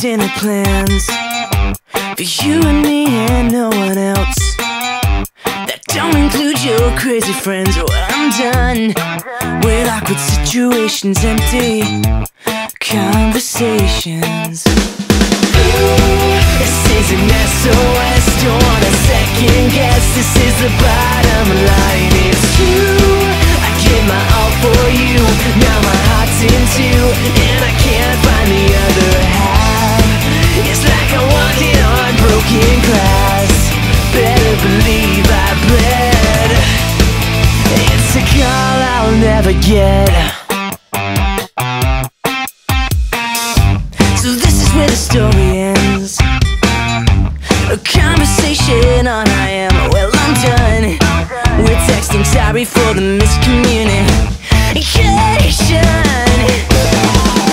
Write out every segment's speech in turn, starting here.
dinner plans for you and me and no one else. That don't include your crazy friends. Oh, I'm done with awkward situations, empty conversations. This is an SOS. Don't want a second guess. This is the bottom line. It's true. I gave my all for you. Now my heart's in two, call I'll never get. So this is where the story ends. A conversation on I am. Well, I'm done. We're texting sorry for the miscommunication.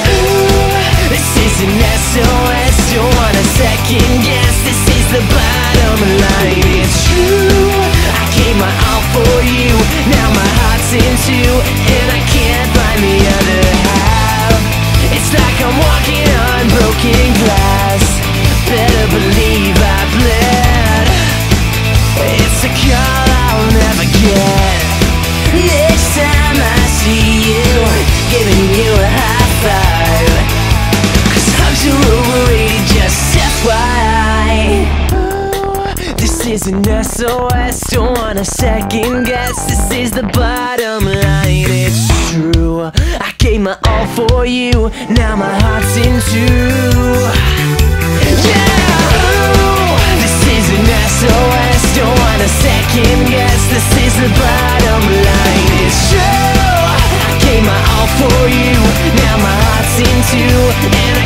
Ooh, This is an SOS. Don't want a second guess. This is the bottom line. It's true. It's a call I'll never get. Next time I see you, giving you a high five. Hugs are overrated, just FYI. This is an SOS, don't want a second guess. This is the bottom line, it's true. I gave my all for you, now my heart's in two. And